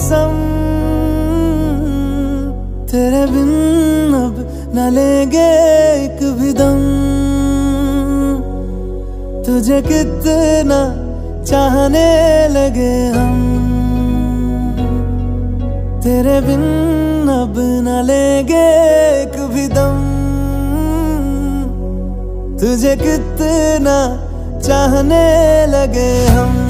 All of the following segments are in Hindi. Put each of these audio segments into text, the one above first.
कसम, तेरे बिन अब न लेंगे एक भी दम। तुझे कितना चाहने लगे हम, तेरे बिन अब न लेंगे एक भी दम। तुझे कितना चाहने लगे हम।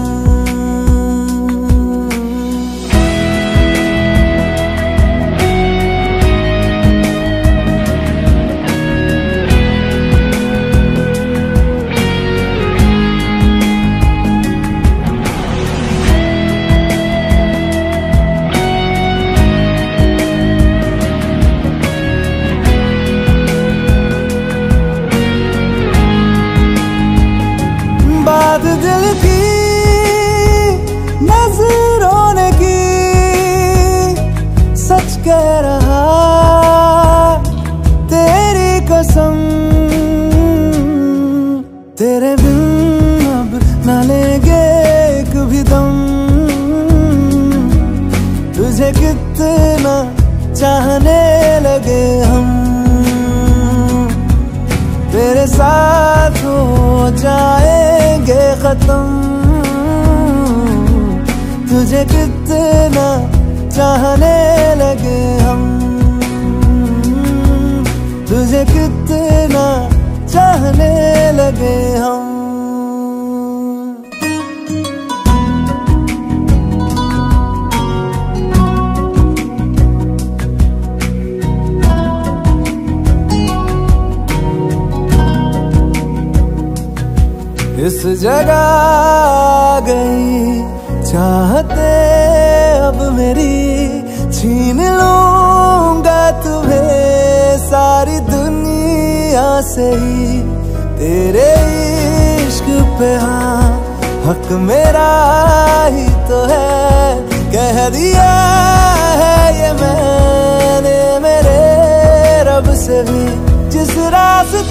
तेरे बिन अब न लेंगे एक भी दम। तुझे कितना चाहने लगे हम। तेरे साथ हो जाएँगे खत्म। तुझे कितना चाहने लगे हम। तुझे कितना इस जगह गई। चाहते अब मेरी छीन लूँगा तुम्हें सारी दुनिया से ही। तेरे इश्क पे हाँ हक मेरा ही तो है। कह दिया है ये मैंने मेरे रब से भी, जिस रास्ते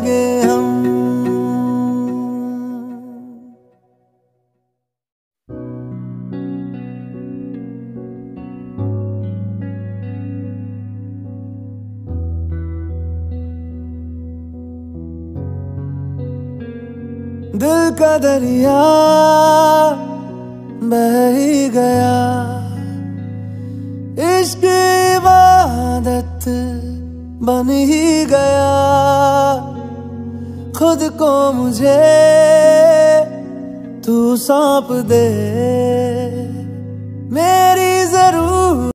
लगे हम। दिल का दरिया बह ही गया। इश्क इबादत बन ही गया। खुद को मुझे तू सौंप दे। मेरी ज़रूर